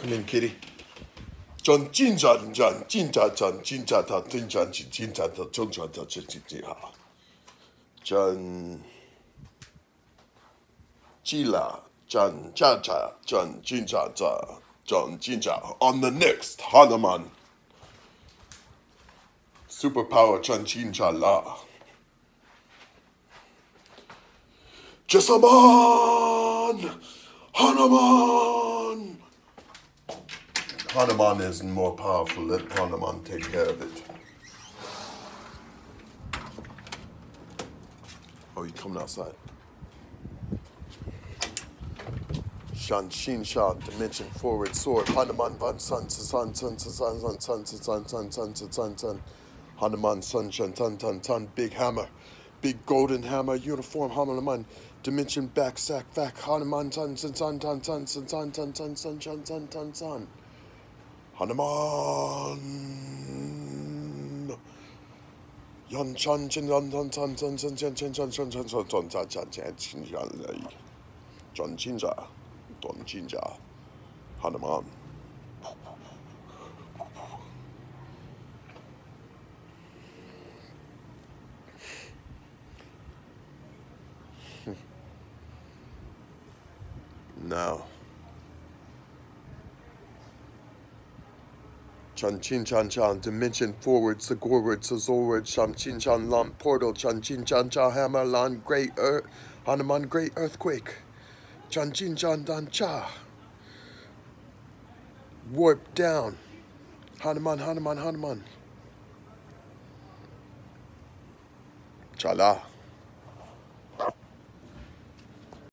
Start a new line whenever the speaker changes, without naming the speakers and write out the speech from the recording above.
Come in, kitty. John Jin John John Jin John John Jin John John Jin John Jin John John John John John Jin Jin Ha John Jila John Cha Cha John Jin Cha Cha John Jin Cha on the next Hanuman Superpower John Jin Cha La Jessamine Hanuman Hanuman is more powerful. Let Hanuman take care of it. Oh, you coming outside? Shan Shin Shan Dimension Forward Sword Hanuman Van Sun Sun Sun Sun Sun Sun Sun Sun Sun Sun Sun Hanuman Sun Shan Tan Tan Tan Big Hammer Big Golden Hammer Uniform Hanuman Dimension Back Sack Back Hanuman Sun Sun Sun Tan Tan Sun Sun Sun Sun Sun Sun Sun Sun Sun Hanuman Yan Chan Chin Yan Tan Tan Tan Tan Chan Chan Chan Chan Chan Chan Chan Chan Chan Chan Chin Chan Chan Chin Chan Don Jinja, Hanuman. now, Chan Chin Chan Chan, Dimension Forward, Sagorward, Sazorward, Sham Chin Chan Lam Portal, Chan Chin Chan Cha Hammer Lan Great Earth, Hanuman Great Earthquake. Chan Chin Chan Dan Cha. Warp down. Hanuman, Hanuman, Hanuman. Chala.